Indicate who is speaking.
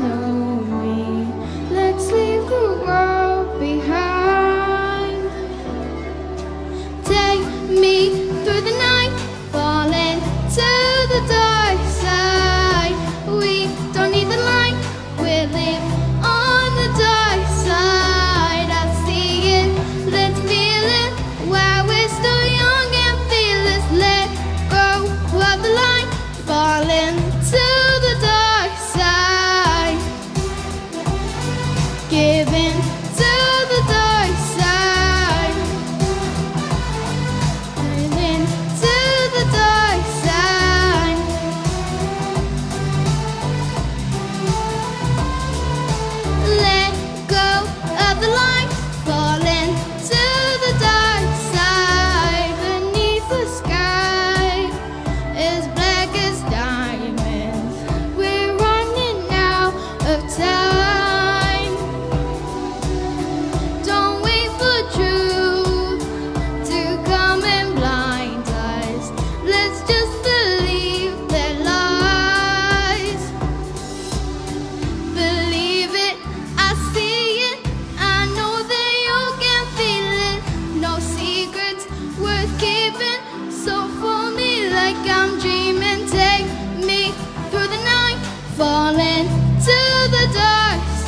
Speaker 1: snow into the dark.